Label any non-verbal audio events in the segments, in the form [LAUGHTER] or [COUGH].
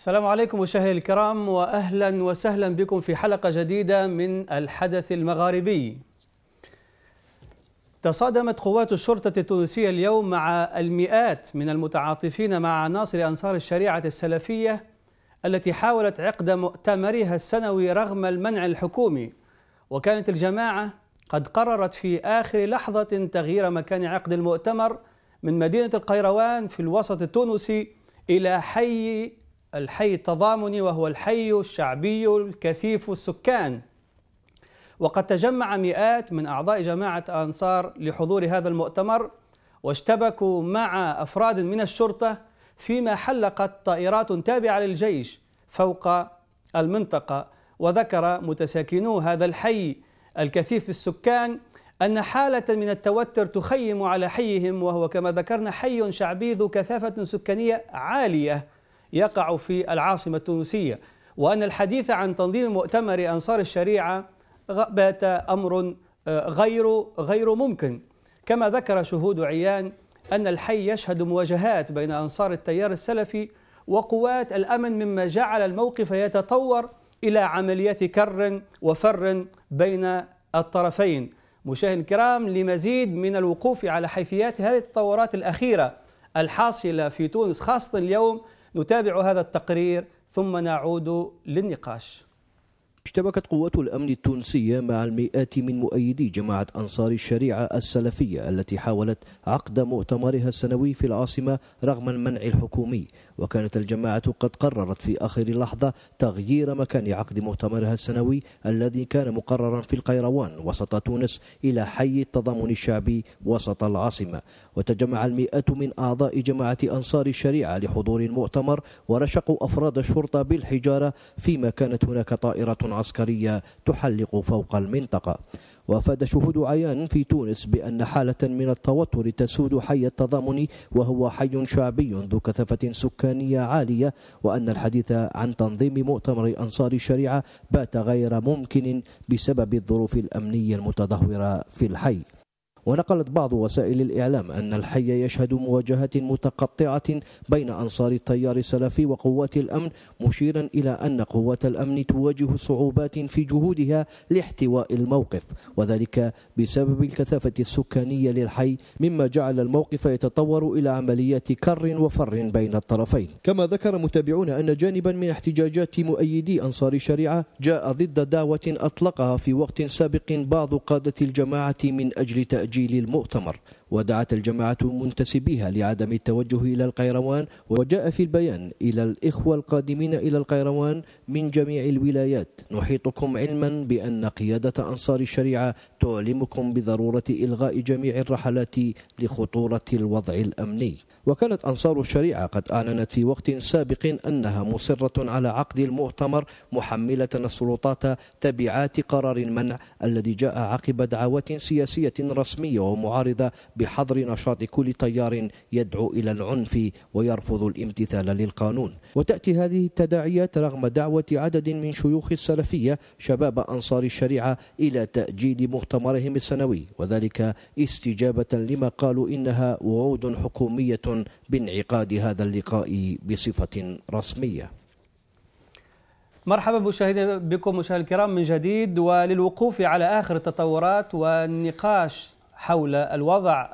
السلام عليكم مشاهدينا الكرام واهلا وسهلا بكم في حلقة جديدة من الحدث المغاربي. تصادمت قوات الشرطة التونسية اليوم مع المئات من المتعاطفين مع عناصر أنصار الشريعة السلفية التي حاولت عقد مؤتمرها السنوي رغم المنع الحكومي وكانت الجماعة قد قررت في آخر لحظة تغيير مكان عقد المؤتمر من مدينة القيروان في الوسط التونسي إلى حي الحي التضامني وهو الحي الشعبي الكثيف السكان. وقد تجمع مئات من أعضاء جماعة أنصار لحضور هذا المؤتمر واشتبكوا مع أفراد من الشرطة فيما حلقت طائرات تابعة للجيش فوق المنطقة. وذكر متساكنو هذا الحي الكثيف السكان أن حالة من التوتر تخيم على حيهم وهو كما ذكرنا حي شعبي ذو كثافة سكانية عالية. يقع في العاصمة التونسية وأن الحديث عن تنظيم مؤتمر أنصار الشريعة بات أمر غير غير ممكن. كما ذكر شهود عيان أن الحي يشهد مواجهات بين أنصار التيار السلفي وقوات الأمن مما جعل الموقف يتطور إلى عمليات كر وفر بين الطرفين. مشاهدينا الكرام لمزيد من الوقوف على حيثيات هذه التطورات الأخيرة الحاصلة في تونس خاصة اليوم نتابع هذا التقرير ثم نعود للنقاش. اشتبكت قوات الأمن التونسية مع المئات من مؤيدي جماعة أنصار الشريعة السلفية التي حاولت عقد مؤتمرها السنوي في العاصمة رغم المنع الحكومي. وكانت الجماعة قد قررت في آخر لحظة تغيير مكان عقد مؤتمرها السنوي الذي كان مقررا في القيروان وسط تونس إلى حي التضامن الشعبي وسط العاصمة. وتجمع المئات من أعضاء جماعة أنصار الشريعة لحضور المؤتمر ورشقوا أفراد الشرطة بالحجارة فيما كانت هناك طائرة عسكرية تحلق فوق المنطقة. وأفاد شهود عيان في تونس بأن حالة من التوتر تسود حي التضامن وهو حي شعبي ذو كثافة سكانية عالية وأن الحديث عن تنظيم مؤتمر أنصار الشريعة بات غير ممكن بسبب الظروف الأمنية المتدهورة في الحي. ونقلت بعض وسائل الإعلام أن الحي يشهد مواجهات متقطعة بين أنصار التيار السلفي وقوات الأمن مشيرا إلى أن قوات الأمن تواجه صعوبات في جهودها لاحتواء الموقف وذلك بسبب الكثافة السكانية للحي مما جعل الموقف يتطور إلى عمليات كر وفر بين الطرفين. كما ذكر متابعون أن جانبا من احتجاجات مؤيدي أنصار الشريعة جاء ضد دعوة أطلقها في وقت سابق بعض قادة الجماعة من أجل تأجيل تأجيل المؤتمر. ودعت الجماعة منتسبيها لعدم التوجه إلى القيروان وجاء في البيان إلى الإخوة القادمين إلى القيروان من جميع الولايات. نحيطكم علما بأن قيادة أنصار الشريعة تعلمكم بضرورة إلغاء جميع الرحلات لخطورة الوضع الأمني. وكانت أنصار الشريعة قد أعلنت في وقت سابق أنها مصرة على عقد المؤتمر محملة السلطات تبعات قرار المنع الذي جاء عقب دعوات سياسية رسمية ومعارضة بحظر نشاط كل تيار يدعو إلى العنف ويرفض الامتثال للقانون. وتأتي هذه التداعيات رغم دعوة عدد من شيوخ السلفية شباب أنصار الشريعة إلى تأجيل مؤتمرهم السنوي وذلك استجابة لما قالوا إنها وعود حكومية بانعقاد هذا اللقاء بصفة رسمية. مرحبا مشاهدينا بكم مشاهدينا الكرام من جديد وللوقوف على آخر التطورات والنقاش حول الوضع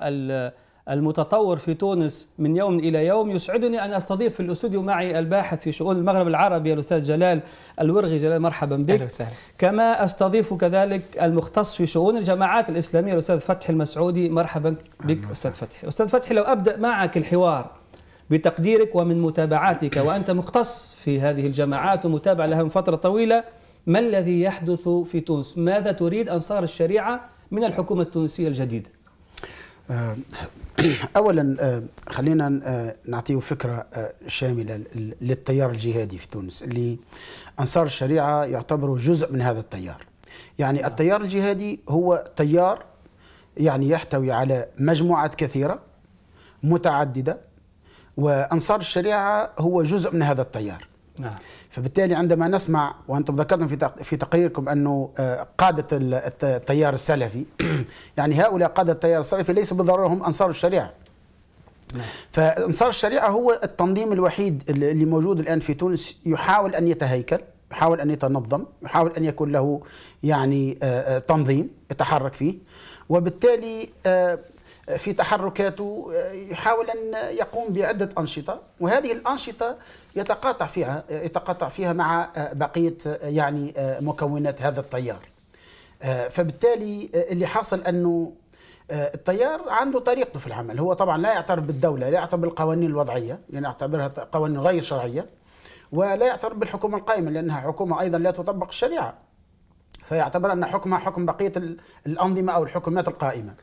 المتطور في تونس من يوم إلى يوم. يسعدني أن أستضيف في الأستوديو معي الباحث في شؤون المغرب العربي الأستاذ جلال الورغي. جلال مرحبا بك. أهلا وسهلا. كما أستضيف كذلك المختص في شؤون الجماعات الإسلامية الأستاذ فتحي المسعودي. مرحبا بك أستاذ فتحي أستاذ فتحي لو أبدأ معك الحوار بتقديرك ومن متابعاتك وأنت مختص في هذه الجماعات ومتابع لها من فترة طويلة ما الذي يحدث في تونس؟ ماذا تريد أنصار الشريعة من الحكومة التونسية الجديدة [CLEARS THROAT] اولا خلينا نعطيه فكرة شاملة للتيار الجهادي في تونس اللي أنصار الشريعة يعتبروا جزء من هذا التيار. يعني التيار الجهادي هو تيار يعني يحتوي على مجموعات كثيرة متعددة وأنصار الشريعة هو جزء من هذا التيار. نعم. فبالتالي عندما نسمع وأنتم ذكرتم في في تقريركم أنه قادة التيار السلفي. [CLEARS THROAT] يعني هؤلاء قادة التيار السلفي ليس بالضروره هم أنصار الشريعة. فأنصار الشريعة هو التنظيم الوحيد اللي موجود الآن في تونس يحاول أن يتهيكل يحاول أن يتنظم يحاول أن يكون له يعني آه، آه، تنظيم يتحرك فيه. وبالتالي آه، في تحركاته آه، يحاول أن يقوم بعدة أنشطة وهذه الأنشطة يتقاطع فيها يتقاطع فيها مع آه، بقية آه، يعني آه، مكونات هذا التيار. آه، فبالتالي آه، اللي حاصل آه، التيار عنده طريقته في العمل. هو طبعا لا يعترف بالدولة لا يعترف بالقوانين الوضعية لأن يعتبرها قوانين غير شرعية ولا يعترف بالحكومة القائمة لأنها حكومة أيضا لا تطبق الشريعة. فيعتبر أن حكمها حكم بقية ال- الأنظمة أو الحكومات القائمة.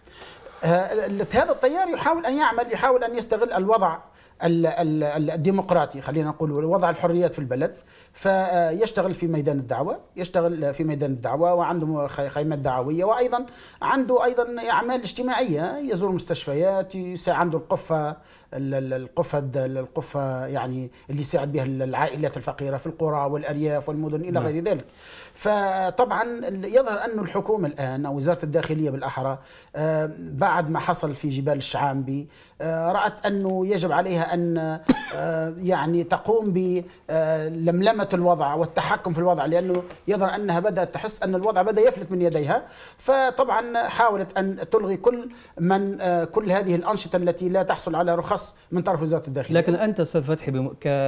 آه، هذا التيار يحاول أن يعمل يحاول أن يستغل الوضع ال- ال- الديمقراطي خلينا نقول وضع الحريات في البلد فيشتغل في ميدان الدعوة يشتغل في ميدان الدعوة وعنده خي- خيمات دعوية وأيضا عنده أيضا أعمال اجتماعية يزور مستشفيات عنده القفة ال- ال- القفة القفة يعني اللي يساعد بها العائلات الفقيرة في القرى والأرياف والمدن إلى نعم. غير ذلك فطبعا يظهر أن الحكومة الآن أو وزارة الداخلية بالأحرى آه، بعد ما حصل في جبال الشعامبي آه، رأت أنه يجب عليها أن آه، يعني تقوم بلملمة الوضع والتحكم في الوضع لأنه يظهر أنها بدأت تحس أن الوضع بدأ يفلت من يديها. فطبعا حاولت أن تلغي كل من آه، كل هذه الأنشطة التي لا تحصل على رخص من طرف وزارة الداخلية. لكن أنت أستاذ فتحي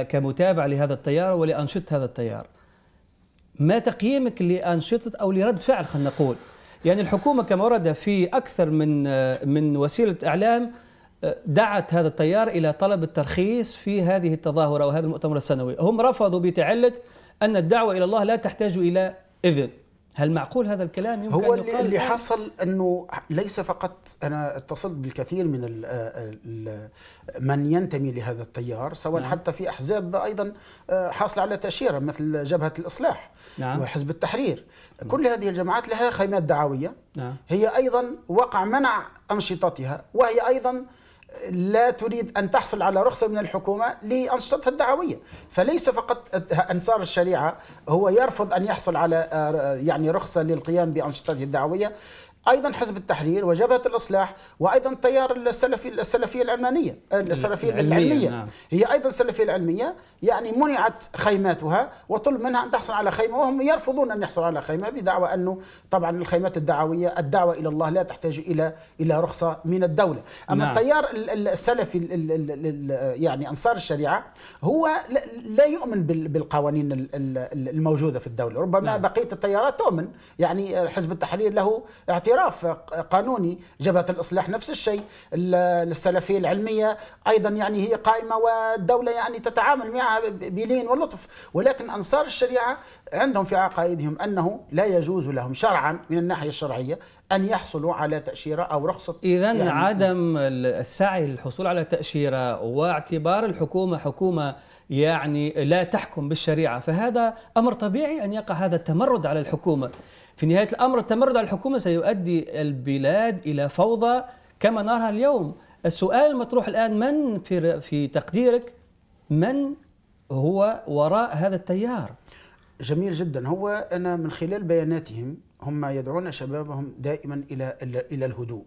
كمتابع لهذا التيار ولأنشطة هذا التيار ما تقييمك لأنشطة أو لرد فعل خلينا نقول؟ يعني الحكومة كما ورد في أكثر من من وسيلة إعلام دعت هذا التيار إلى طلب الترخيص في هذه التظاهرة أو هذا المؤتمر السنوي هم رفضوا بتعلة أن الدعوة إلى الله لا تحتاج إلى إذن هل معقول هذا الكلام يمكن هو اللي, اللي؟ حصل أنه ليس فقط أنا اتصلت بالكثير من ال ال من ينتمي لهذا التيار سواء نعم. نعم. حتى في أحزاب أيضا آه، حاصلة على تأشيرة مثل جبهة الإصلاح نعم. وحزب التحرير كل هذه الجماعات لها خيمات دعوية نعم هي أيضا وقع منع أنشطتها وهي أيضا لا تريد أن تحصل على رخصة من الحكومة لأنشطتها الدعوية، فليس فقط أنصار الشريعة هو يرفض أن يحصل على آه، يعني رخصة للقيام بأنشطته الدعوية، أيضا حزب التحرير وجبهة الإصلاح وأيضا التيار السلفي السلفية العلمانية السلفية العلمية، العلمية نعم. هي أيضا السلفيه العلمية يعني منعت خيماتها وطلب منها أن تحصل على خيمة وهم يرفضون أن يحصلوا على خيمة بدعوى أنه طبعا الخيمات الدعويه الدعوة إلى الله لا تحتاج إلى إلى رخصة من الدولة، أما نعم. التيار ال- ال- السلفي ال- ال- ال- ال- يعني أنصار الشريعة هو لا- يؤمن بال- بالقوانين ال- ال- الموجودة في الدولة، ربما نعم. بقية التيارات تؤمن، يعني حزب التحرير له اعتراف قانوني، جبهة الإصلاح نفس الشيء، ال- السلفية العلمية أيضا يعني هي قائمة والدولة يعني تتعامل معها بلين ولطف، ولكن أنصار الشريعة عندهم في عقائدهم أنه لا يجوز لهم شرعا من الناحية الشرعية أن يحصلوا على تأشيرة أو رخصة. إذا يعني عدم السعي للحصول على تأشيرة واعتبار الحكومة حكومة يعني لا تحكم بالشريعة فهذا أمر طبيعي أن يقع هذا التمرد على الحكومة. في نهاية الأمر التمرد على الحكومة سيؤدي البلاد إلى فوضى كما نراها اليوم. السؤال المطروح الآن من في, في تقديرك من هو وراء هذا التيار؟ جميل جدا. هو أنا من خلال بياناتهم هم يدعون شبابهم دائما إلى إلى الهدوء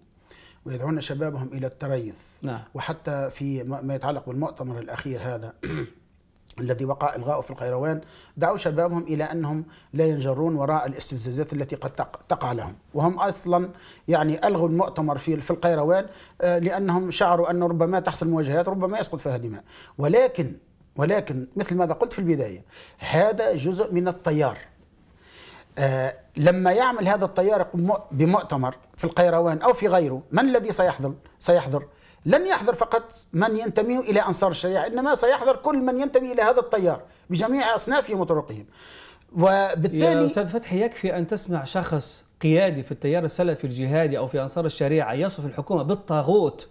ويدعون شبابهم إلى التريث. نعم. وحتى في ما يتعلق بالمؤتمر الأخير هذا [CLEARS THROAT] الذي وقع إلغاؤه في القيروان دعوا شبابهم إلى أنهم لا ينجرون وراء الاستفزازات التي قد تق- تقع لهم. وهم أصلا يعني ألغوا المؤتمر في في القيروان آه، لأنهم شعروا انه ربما تحصل مواجهات ربما يسقط فيها دماء. ولكن ولكن مثل ماذا قلت في البداية هذا جزء من التيار. آه، لما يعمل هذا التيار بمؤتمر في القيروان أو في غيره من الذي سيحضر؟ سيحضر لن يحضر فقط من ينتمي إلى أنصار الشريعة إنما سيحضر كل من ينتمي إلى هذا التيار بجميع اصنافهم وطرقهم يا وبالتالي أستاذ فتحي يكفي أن تسمع شخص قيادي في التيار السلفي الجهادي أو في أنصار الشريعة يصف الحكومة بالطاغوت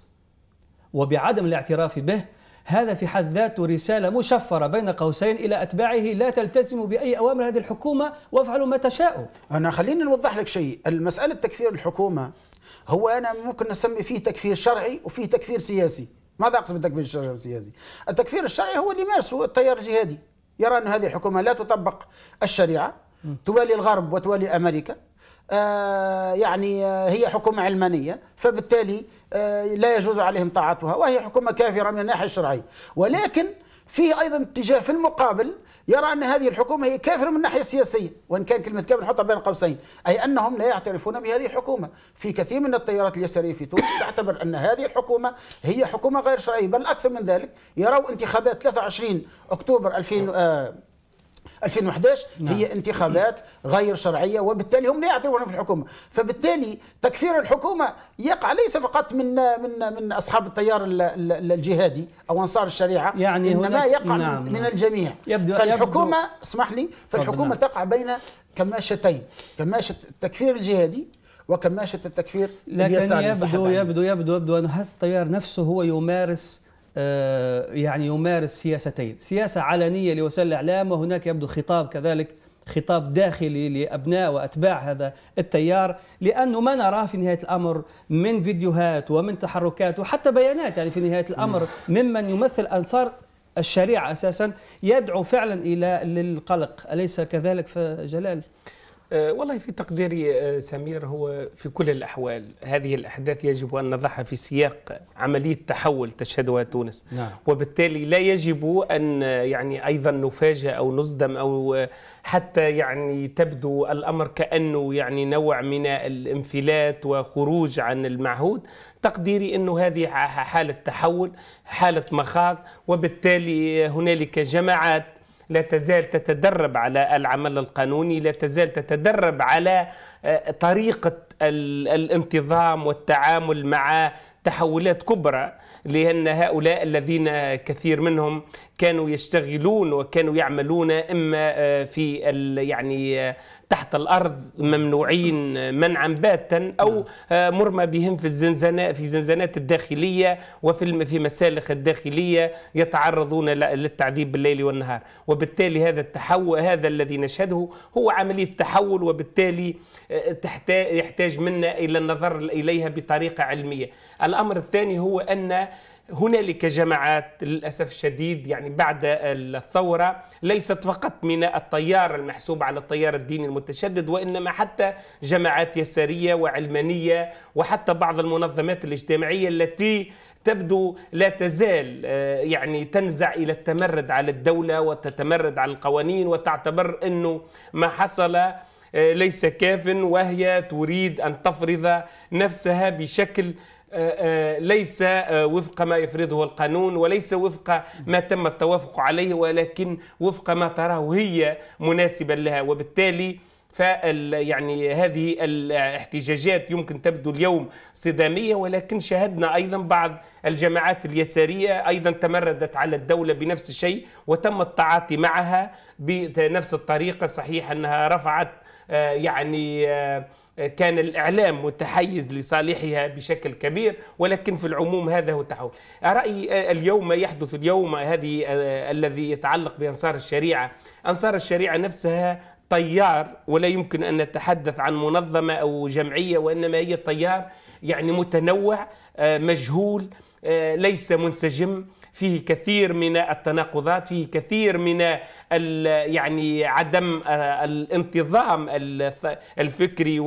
وبعدم الاعتراف به هذا في حد ذاته رسالة مشفرة بين قوسين إلى أتباعه لا تلتزموا بأي أوامر هذه الحكومة وافعلوا ما تشاءوا أنا خليني نوضح لك شيء المسألة تكفير الحكومة هو أنا ممكن نسمي فيه تكفير شرعي وفيه تكفير سياسي. ماذا أقصد بالتكفير الشرعي والسياسي التكفير الشرعي هو اللي يمارسه التيار الجهادي. يرى أن هذه الحكومة لا تطبق الشريعة توالي الغرب وتوالي أمريكا. آه، يعني آه، هي حكومة علمانية فبالتالي آه، لا يجوز عليهم طاعتها وهي حكومة كافرة من الناحية الشرعية. ولكن فيه أيضا اتجاه في المقابل يرى أن هذه الحكومة هي كافرة من الناحية السياسية وإن كان كلمة كافر نحطها بين قوسين أي أنهم لا يعترفون بهذه الحكومة. في كثير من التيارات اليسارية في تونس تعتبر أن هذه الحكومة هي حكومة غير شرعية بل أكثر من ذلك. يروا انتخابات 23 أكتوبر 2000 آه 2011 نعم. هي انتخابات غير شرعية وبالتالي هم لا يعترفون في الحكومة فبالتالي تكفير الحكومة يقع ليس فقط من من من أصحاب التيار الجهادي أو أنصار الشريعة يعني إنما يقع نعم من. الجميع يبدو فالحكومة يبدو اسمح لي فالحكومة نعم. تقع بين كماشتين كماشة التكفير الجهادي وكماشة التكفير لكن اليساري يبدو يبدو يبدو يبدو أن هذا التيار نفسه هو يمارس يعني يمارس سياستين. سياسة علنية لوسائل الإعلام وهناك يبدو خطاب كذلك خطاب داخلي لأبناء وأتباع هذا التيار لأنه ما نراه في نهاية الأمر من فيديوهات ومن تحركات وحتى بيانات. يعني في نهاية الأمر ممن يمثل أنصار الشريعة أساسا يدعو فعلا إلى للقلق. أليس كذلك فجلال؟ أه والله في تقديري أه سمير هو في كل الأحوال هذه الأحداث يجب أن نضعها في سياق عملية تحول تشهدها تونس نعم. وبالتالي لا يجب أن يعني أيضا نفاجأ أو نصدم أو حتى يعني تبدو الأمر كأنه يعني نوع من الانفلات وخروج عن المعهود تقديري أنه هذه حالة تحول حالة مخاض وبالتالي هنالك جماعات لا تزال تتدرب على العمل القانوني لا تزال تتدرب على آه، طريقة الانتظام والتعامل مع تحولات كبرى لأن هؤلاء الذين كثير منهم كانوا يشتغلون وكانوا يعملون إما آه، في يعني آه، تحت الأرض ممنوعين منعا باتا أو نعم. آه، مرمى بهم في الزنزانات في زنزانات الداخلية وفي في مسالخ الداخلية يتعرضون للتعذيب بالليل والنهار وبالتالي هذا التحول هذا الذي نشهده هو عملية تحول وبالتالي يحتاج منا إلى النظر إليها بطريقة علمية الأمر الثاني هو أن هنالك جماعات للأسف الشديد يعني بعد الثورة ليست فقط من التيار المحسوب على التيار الديني المتشدد وإنما حتى جماعات يسارية وعلمانية وحتى بعض المنظمات الاجتماعية التي تبدو لا تزال آه، يعني تنزع إلى التمرد على الدولة وتتمرد على القوانين وتعتبر أنه ما حصل آه، ليس كاف وهي تريد أن تفرض نفسها بشكل ليس آه، وفق ما يفرضه القانون وليس وفق ما تم التوافق عليه ولكن وفق ما تراه هي مناسبا لها. وبالتالي فال يعني هذه الاحتجاجات يمكن تبدو اليوم صدامية ولكن شاهدنا أيضا بعض الجماعات اليسارية أيضا تمردت على الدولة بنفس الشيء وتم التعاطي معها بنفس الطريقة. صحيح أنها رفعت يعني كان الإعلام متحيز لصالحها بشكل كبير ولكن في العموم هذا هو التحول. رأيي اليوم ما يحدث اليوم هذه آه، الذي يتعلق بأنصار الشريعة. أنصار الشريعة نفسها طيار ولا يمكن أن نتحدث عن منظمة أو جمعية وإنما هي طيار يعني متنوع آه، مجهول آه، ليس منسجم. فيه كثير من التناقضات فيه كثير من يعني عدم آه، الانتظام الفكري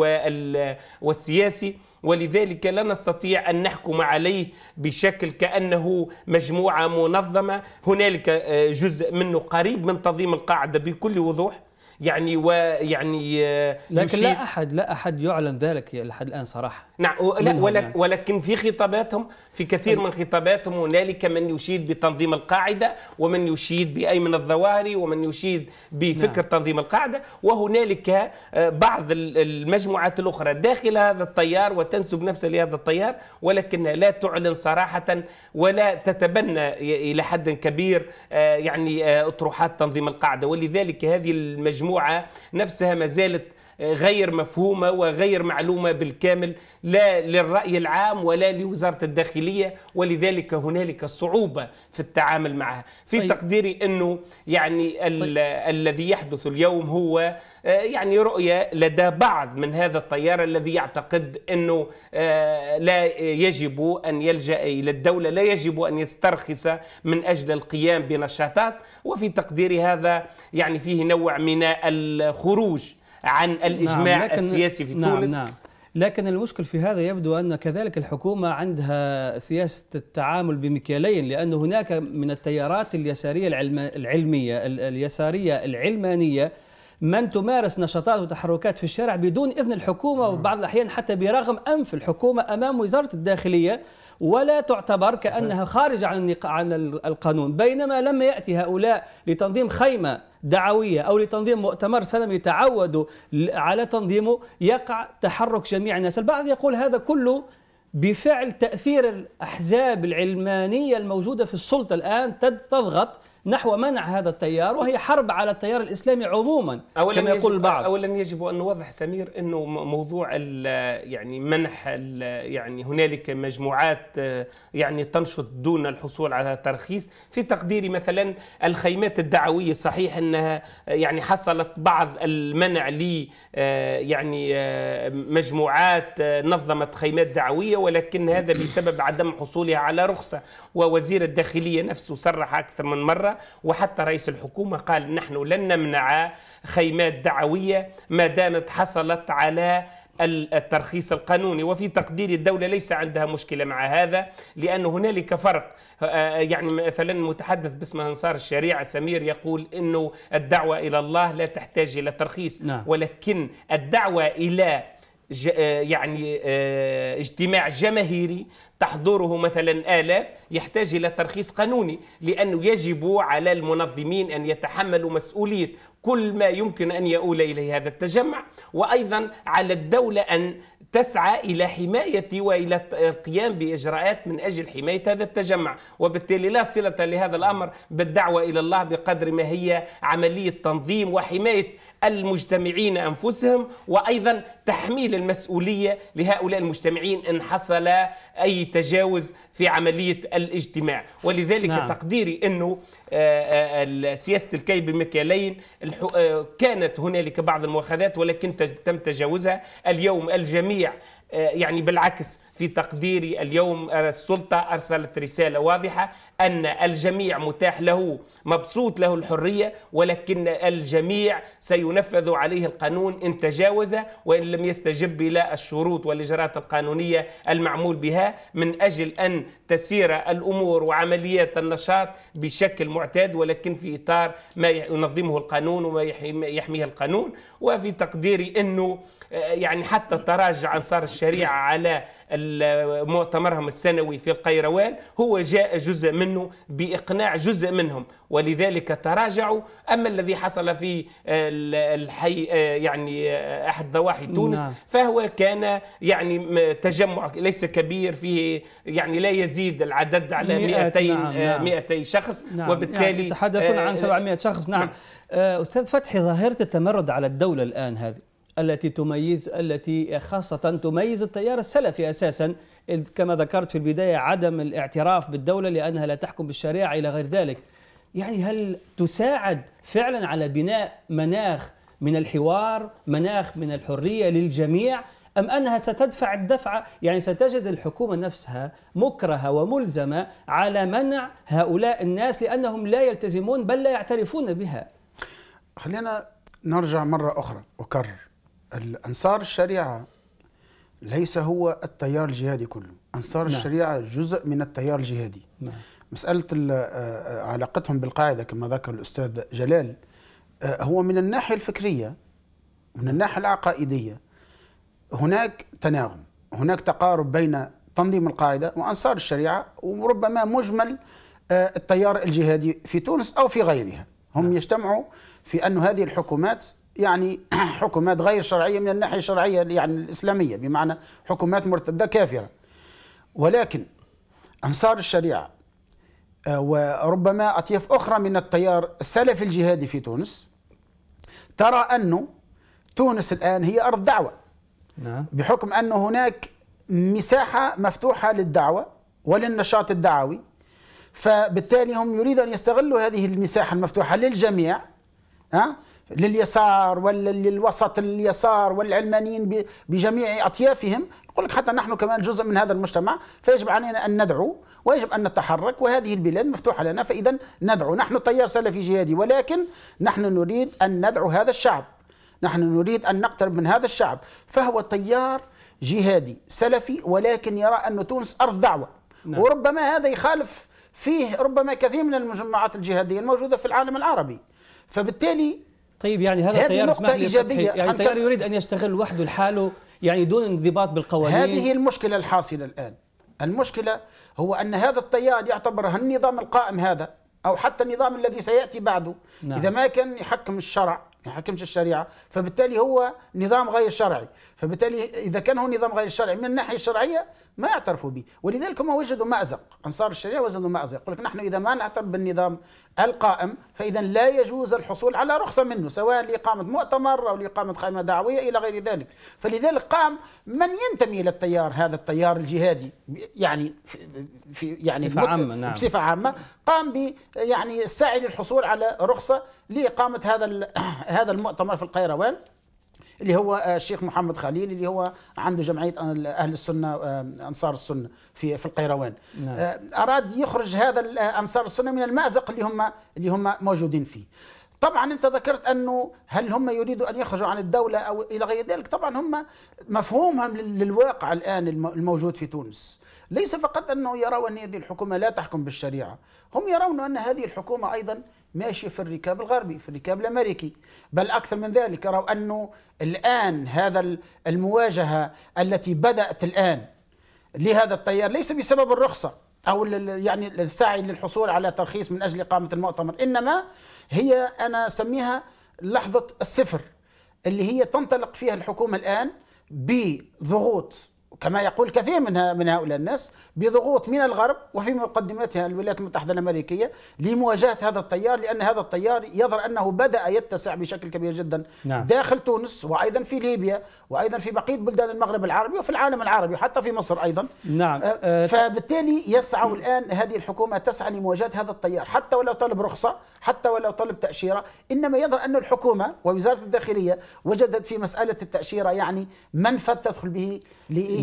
والسياسي. ولذلك لا نستطيع أن نحكم عليه بشكل كأنه مجموعة منظمة. هنالك آه، جزء منه قريب من تنظيم القاعدة بكل وضوح. يعني ويعني آه، لكن لا أحد لا أحد يعلن ذلك لحد الآن صراحة. نعم لا ولك يعني. ولكن في خطاباتهم في كثير من خطاباتهم هنالك من يشيد بتنظيم القاعدة ومن يشيد بايمن الظواهري ومن يشيد بفكر نعم. تنظيم القاعدة وهنالك آه، بعض المجموعات الأخرى داخل هذا التيار وتنسب نفسها لهذا التيار ولكنها لا تعلن صراحة ولا تتبنى إلى حد كبير آه، يعني أطروحات تنظيم القاعدة ولذلك هذه المجموعة نفسها ما زالت غير مفهومة وغير معلومة بالكامل لا للرأي العام ولا لوزارة الداخلية ولذلك هنالك صعوبة في التعامل معها في طيب. تقديري أنه يعني طيب. الذي يحدث اليوم هو آه، يعني رؤية لدى بعض من هذا التيار الذي يعتقد أنه آه، لا يجب أن يلجأ إلى الدولة لا يجب أن يسترخص من أجل القيام بنشاطات وفي تقديري هذا يعني فيه نوع من الخروج عن الإجماع نعم السياسي في نعم تونس. نعم. لكن المشكل في هذا يبدو أن كذلك الحكومة عندها سياسة التعامل بمكيالين لأن هناك من التيارات اليسارية العلمية اليسارية العلمانية من تمارس نشاطات وتحركات في الشارع بدون إذن الحكومة وبعض الأحيان حتى برغم أنف الحكومة أمام وزارة الداخلية ولا تعتبر كأنها خارجة عن عن القانون. بينما لما يأتي هؤلاء لتنظيم خيمة دعوية أو لتنظيم مؤتمر سنوي تعودوا على تنظيمه يقع تحرك جميع الناس. البعض يقول هذا كله بفعل تأثير الأحزاب العلمانية الموجودة في السلطة الآن تضغط نحو منع هذا التيار وهي حرب على التيار الإسلامي عموما أولاً كما يقول البعض. اولا يجب أن نوضح سمير إنه موضوع يعني منح يعني هنالك مجموعات يعني تنشط دون الحصول على ترخيص. في تقديري مثلا الخيمات الدعوية صحيح إنها يعني حصلت بعض المنع ل يعني مجموعات نظمت خيمات دعوية ولكن هذا بسبب عدم حصولها على رخصة. ووزير الداخلية نفسه صرح أكثر من مرة وحتى رئيس الحكومة قال نحن لن نمنع خيمات دعوية ما دامت حصلت على الترخيص القانوني. وفي تقدير الدولة ليس عندها مشكلة مع هذا لأن هنالك فرق. آه، يعني مثلا متحدث باسم أنصار الشريعة سمير يقول أنه الدعوة إلى الله لا تحتاج إلى ترخيص. نعم. ولكن الدعوة إلى آه، يعني آه، اجتماع جماهيري تحضره مثلا آلاف يحتاج إلى ترخيص قانوني لأنه يجب على المنظمين أن يتحملوا مسؤولية كل ما يمكن أن يؤول إليه هذا التجمع. وأيضا على الدولة أن تسعى إلى حماية وإلى القيام بإجراءات من أجل حماية هذا التجمع. وبالتالي لا صلة لهذا الأمر بالدعوة إلى الله بقدر ما هي عملية تنظيم وحماية المجتمعين أنفسهم وأيضا تحميل المسؤولية لهؤلاء المجتمعين إن حصل أي تجاوز في عملية الاجتماع ولذلك نعم. تقديري أنه آه، آه، سياسة الكي بمكيالين آه، كانت هنالك بعض المؤاخذات ولكن تم تجاوزها اليوم الجميع يعني بالعكس في تقديري اليوم السلطة أرسلت رسالة واضحة أن الجميع متاح له مبسوط له الحرية ولكن الجميع سينفذ عليه القانون إن تجاوز وإن لم يستجب إلى الشروط والإجراءات القانونية المعمول بها من أجل أن تسير الأمور وعمليات النشاط بشكل معتاد ولكن في إطار ما ينظمه القانون وما يحميه القانون. وفي تقديري أنه يعني حتى تراجع أنصار الشريعة على مؤتمرهم السنوي في القيروان هو جاء جزء منه بإقناع جزء منهم ولذلك تراجعوا أما الذي حصل في الحي يعني أحد ضواحي تونس نعم. فهو كان يعني تجمع ليس كبير فيه يعني لا يزيد العدد على 200 نعم. نعم. 200 شخص نعم. وبالتالي يعني تحدثون عن 700 شخص نعم, نعم. آه، أستاذ فتحي ظاهرة التمرد على الدولة الآن هذه التي تميز التي خاصة تميز التيار السلفي أساسا كما ذكرت في البداية عدم الاعتراف بالدولة لأنها لا تحكم بالشريعة إلى غير ذلك. يعني هل تساعد فعلا على بناء مناخ من الحوار مناخ من الحرية للجميع أم أنها ستدفع الدفعة يعني ستجد الحكومة نفسها مكرهة وملزمة على منع هؤلاء الناس لأنهم لا يلتزمون بل لا يعترفون بها. خلينا نرجع مرة أخرى وكرر الأنصار الشريعة ليس هو التيار الجهادي كله أنصار نعم. الشريعة جزء من التيار الجهادي نعم. مسألة آه، آه، علاقتهم بالقاعدة كما ذكر الأستاذ جلال آه، هو من الناحية الفكرية من الناحية العقائدية هناك تناغم هناك تقارب بين تنظيم القاعدة وأنصار الشريعة وربما مجمل التيار الجهادي في تونس أو في غيرها هم نعم. يجتمعوا في أن هذه الحكومات يعني [CLEARS THROAT] حكومات غير شرعية من الناحية الشرعية يعني الإسلامية بمعنى حكومات مرتدة كافرة. ولكن أنصار الشريعة آه، وربما أطياف أخرى من التيار السلفي الجهادي في تونس ترى أنه تونس الآن هي أرض دعوة. نعم. بحكم أن هناك مساحة مفتوحة للدعوة وللنشاط الدعوي فبالتالي هم يريدوا أن يستغلوا هذه المساحة المفتوحة للجميع ها؟ لليسار ولا للوسط اليسار والعلمانيين بجميع أطيافهم. يقول لك حتى نحن كمان جزء من هذا المجتمع فيجب علينا أن ندعو ويجب أن نتحرك وهذه البلاد مفتوحة لنا فإذا ندعو. نحن تيار سلفي جهادي ولكن نحن نريد أن ندعو هذا الشعب. نحن نريد أن نقترب من هذا الشعب. فهو تيار جهادي سلفي ولكن يرى أن تونس أرض دعوة. نعم. وربما هذا يخالف فيه ربما كثير من المجمعات الجهادية الموجودة في العالم العربي. فبالتالي طيب يعني هذا التيار نقطة إيجابية. يعني التيار يريد أن يستغل وحده لحاله يعني دون انضباط بالقوانين. هذه المشكلة الحاصلة الآن. المشكلة هو أن هذا التيار يعتبر النظام القائم هذا أو حتى النظام الذي سيأتي بعده. نعم. إذا ما كان يحكم الشرع ما يحكمش الشريعة. فبالتالي هو نظام غير شرعي. فبالتالي إذا كان هو نظام غير شرعي من الناحية الشرعية ما يعترفوا به. ولذلك هم وجدوا مأزق. أنصار الشريعة وجدوا مأزق. يقول لك نحن إذا ما نعترف بالنظام القائم فإذا لا يجوز الحصول على رخصة منه سواء لإقامة مؤتمر أو لإقامة خيمة دعوية إلى غير ذلك. فلذلك قام من ينتمي إلى التيار هذا التيار الجهادي يعني في يعني بصفة عامة نعم. بصفة عامة قام ب يعني السعي للحصول على رخصة لإقامة هذا [CLEARS THROAT] هذا المؤتمر في القيروان اللي هو آه، الشيخ محمد خليل اللي هو عنده جمعية أهل السنة آه، أنصار السنة في في القيروان نعم. آه، أراد يخرج هذا أنصار السنة من المأزق اللي هم اللي هم موجودين فيه. طبعا أنت ذكرت أنه هل هم يريدوا أن يخرجوا عن الدولة أو إلى غير ذلك؟ طبعا هم مفهومهم للواقع الآن الموجود في تونس. ليس فقط أنه يروا ان هذه الحكومة لا تحكم بالشريعة. هم يرون أن هذه الحكومة أيضا ماشي في الركاب الغربي في الركاب الأمريكي. بل أكثر من ذلك يروا أنه الآن هذا المواجهة التي بدأت الآن لهذا التيار ليس بسبب الرخصة أو يعني السعي للحصول على ترخيص من أجل إقامة المؤتمر إنما هي أنا أسميها لحظة الصفر اللي هي تنطلق فيها الحكومة الآن بضغوط كما يقول كثير من من هؤلاء الناس بضغوط من الغرب وفي مقدمتها الولايات المتحدة الأمريكية لمواجهة هذا التيار لأن هذا التيار يظهر أنه بدأ يتسع بشكل كبير جدا نعم. داخل تونس وأيضا في ليبيا وأيضا في بقية بلدان المغرب العربي وفي العالم العربي وحتى في مصر أيضا نعم آه, آه، فبالتالي يسعى الآن هذه الحكومة تسعى لمواجهة هذا التيار حتى ولو طلب رخصة حتى ولو طلب تأشيرة إنما يظهر أن الحكومة ووزارة الداخلية وجدت في مسألة التأشيرة يعني منفذ تدخل به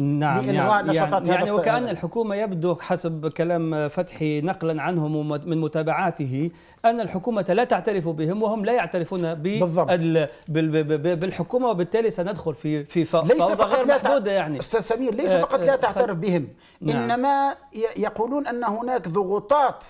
نعم لإلغاء يعني نشاطات يعني, يعني وكأن الحكومة يبدو حسب كلام فتحي نقلا عنهم من متابعاته أن الحكومة لا تعترف بهم وهم لا يعترفون بالحكومة وبالتالي سندخل في في فوضى ليس فقط غير لا محدودة يعني أستاذ سمير ليس آه، فقط لا آه، تعترف بهم نعم إنما يقولون أن هناك ضغوطات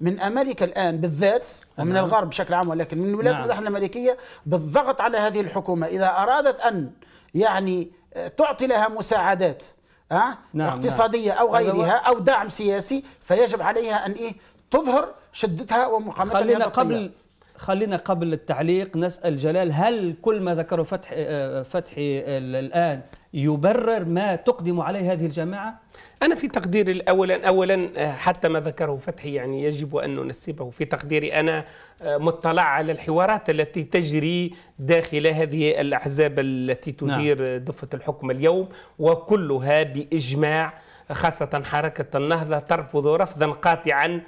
من أمريكا الآن بالذات ومن نعم. الغرب بشكل عام ولكن من الولايات نعم. المتحدة الأمريكية بالضغط على هذه الحكومة إذا أرادت أن يعني تعطي لها مساعدات أه؟ نعم اقتصادية أو غيرها أو دعم سياسي فيجب عليها أن إيه تظهر شدتها ومقاومتها خلينا قبل خلينا قبل التعليق نسأل جلال هل كل ما ذكره فتحي آه، فتحي الآن يبرر ما تقدم عليه هذه الجماعة؟ أنا في تقديري أولا أولا آه، حتى ما ذكره فتحي يعني يجب أن ننسبه في تقديري أنا آه، مطلع على الحوارات التي تجري داخل هذه الأحزاب التي تدير نعم. دفة الحكم اليوم وكلها بإجماع خاصة حركة النهضة ترفض رفضا قاطعا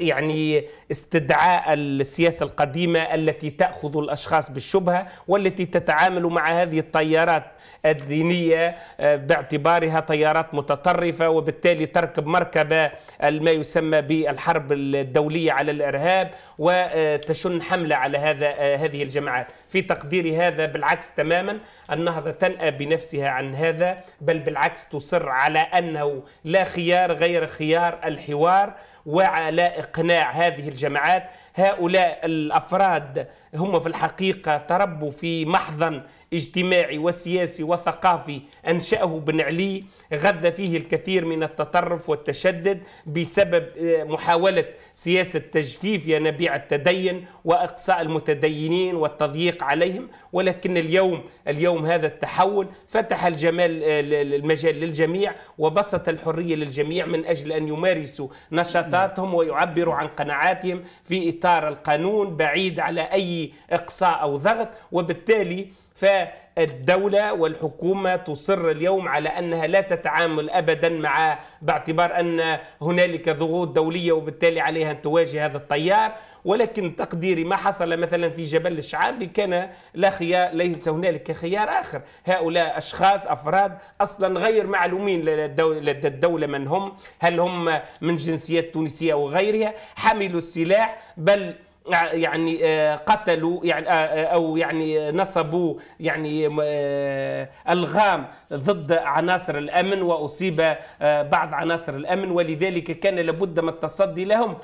يعني استدعاء السياسة القديمة التي تأخذ الأشخاص بالشبهة والتي تتعامل مع هذه التيارات الدينية آه، باعتبارها تيارات متطرفة وبالتالي تركب مركبة ما يسمى بالحرب الدولية على الإرهاب وتشن حملة على هذا آه، هذه الجماعات. في تقديري هذا بالعكس تماما النهضة تنأى بنفسها عن هذا بل بالعكس تصر على أنه لا خيار غير خيار الحوار. وعلى إقناع هذه الجماعات. هؤلاء الأفراد هم في الحقيقة تربوا في محضن اجتماعي وسياسي وثقافي أنشأه بن علي. غذى فيه الكثير من التطرف والتشدد بسبب آه، محاولة سياسة تجفيف ينابيع التدين وإقصاء المتدينين والتضييق عليهم. ولكن اليوم اليوم هذا التحول فتح الجمال آه، المجال للجميع وبسط الحرية للجميع من أجل أن يمارسوا نشاطاتهم ويعبروا عن قناعاتهم في إطار القانون بعيد على أي إقصاء أو ضغط وبالتالي فالدولة والحكومة تصر اليوم على أنها لا تتعامل أبدا مع باعتبار أن هنالك ضغوط دولية وبالتالي عليها أن تواجه هذا التيار. ولكن تقديري ما حصل مثلا في جبل الشعابي كان لا خيار ليس هنالك خيار آخر. هؤلاء أشخاص أفراد أصلا غير معلومين لدى الدولة من هم هل هم من جنسيات تونسية أو غيرها حملوا السلاح بل يعني آه، قتلوا يعني آه، آه، أو يعني نصبوا يعني الغام ضد عناصر الأمن وأصيب بعض عناصر الأمن ولذلك كان لابد من التصدي لهم.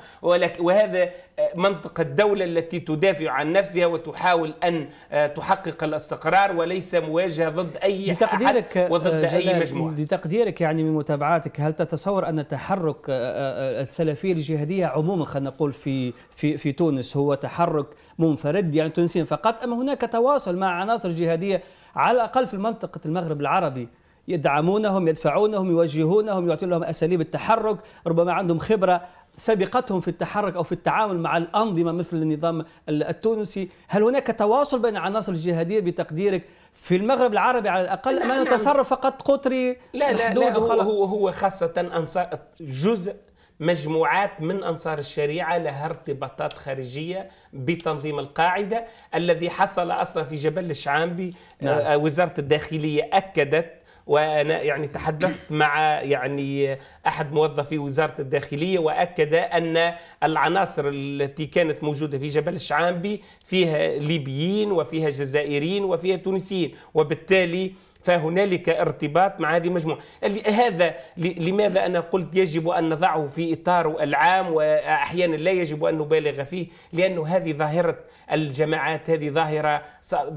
وهذا منطق الدولة التي تدافع عن نفسها وتحاول أن تحقق الاستقرار وليس مواجهة ضد أي بتقديرك وضد أي مجموعة. بتقديرك يعني من متابعتك هل تتصور أن تحرك السلفية الجهادية عموما خلينا نقول في في في تونس هو تحرك منفرد يعني تونسيا فقط أم هناك تواصل مع عناصر جهادية على الأقل في منطقة المغرب العربي يدعمونهم يدفعونهم يوجهونهم يعطون لهم أساليب التحرك ربما عندهم خبرة سبقتهم في التحرك أو في التعامل مع الأنظمة مثل النظام التونسي هل هناك تواصل بين العناصر الجهادية بتقديرك في المغرب العربي على الأقل أم أنه نعم. تصرف فقط قطري لا لا, لا هو, هو خاصة أنصار جزء مجموعات من أنصار الشريعة لها ارتباطات خارجية بتنظيم القاعدة الذي حصل أصلا في جبل الشعامبي نعم. آه، وزارة الداخلية أكدت وأنا يعني تحدثت مع يعني أحد موظفي وزارة الداخلية وأكد أن العناصر التي كانت موجودة في جبل الشعامبي فيها ليبيين وفيها جزائريين وفيها تونسيين وبالتالي فهنالك ارتباط مع هذه المجموعة هذا لماذا أنا قلت يجب أن نضعه في إطاره العام وأحيانا لا يجب أن نبالغ فيه لأنه هذه ظاهرة الجماعات هذه ظاهرة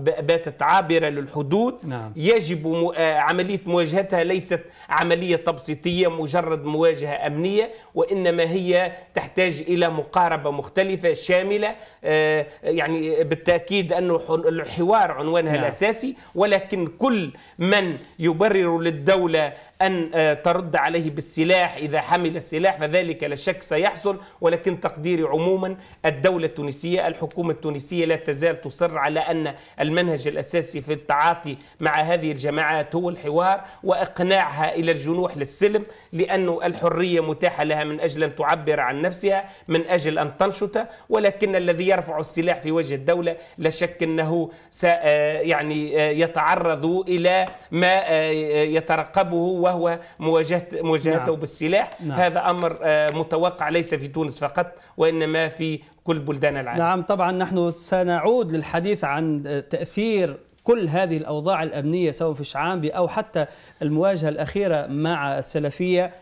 باتت عابرة للحدود نعم. يجب عملية مواجهتها ليست عملية تبسيطية مجرد مواجهة أمنية وإنما هي تحتاج إلى مقاربة مختلفة شاملة آه، يعني بالتأكيد أنه الحوار عنوانها نعم. الأساسي ولكن كل من يبرر للدولة أن آه، ترد عليه بالسلاح. إذا حمل السلاح فذلك لا شك سيحصل ولكن تقديري عموما الدولة التونسية الحكومة التونسية لا تزال تصر على أن المنهج الأساسي في التعاطي مع هذه الجماعات هو الحوار وإقناعها إلى الجنوح للسلم لأن الحرية متاحة لها من أجل أن تعبر عن نفسها من أجل أن تنشط. ولكن الذي يرفع السلاح في وجه الدولة لا شك أنه آه، يعني آه، يتعرض إلى ما يترقبه وهو مواجهة مواجهته نعم. بالسلاح. نعم. هذا أمر آه، متوقع ليس في تونس فقط وإنما في كل بلدان العالم. نعم طبعا نحن سنعود للحديث عن تأثير كل هذه الأوضاع الأمنية سواء في شعامبي أو حتى المواجهة الأخيرة مع السلفية.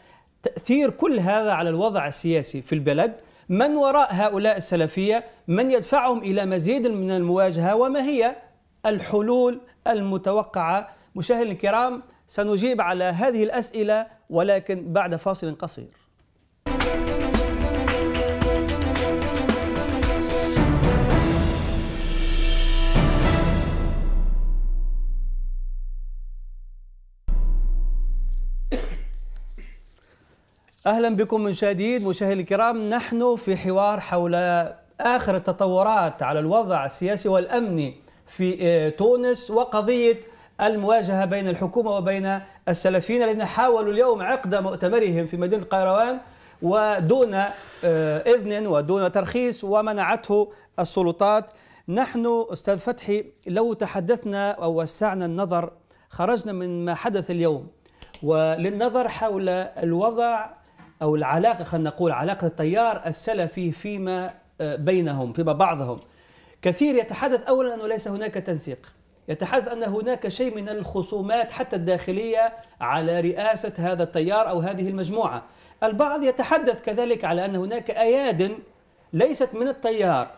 تأثير كل هذا على الوضع السياسي في البلد. من وراء هؤلاء السلفية؟ من يدفعهم إلى مزيد من المواجهة؟ وما هي الحلول المتوقعة مشاهدينا الكرام سنجيب على هذه الأسئلة ولكن بعد فاصل قصير. أهلا بكم من جديد مشاهدينا الكرام. نحن في حوار حول آخر التطورات على الوضع السياسي والأمني في تونس وقضية المواجهة بين الحكومة وبين السلفيين الذين حاولوا اليوم عقد مؤتمرهم في مدينة القيروان ودون آه، إذن ودون ترخيص ومنعته السلطات. نحن أستاذ فتحي لو تحدثنا أو وسعنا النظر خرجنا من ما حدث اليوم وللنظر حول الوضع أو العلاقة خلينا نقول علاقة التيار السلفي فيما آه، بينهم فيما بعضهم. كثير يتحدث أولا أنه ليس هناك تنسيق. يتحدث أن هناك شيء من الخصومات حتى الداخلية على رئاسة هذا التيار أو هذه المجموعة. البعض يتحدث كذلك على أن هناك أياد ليست من التيار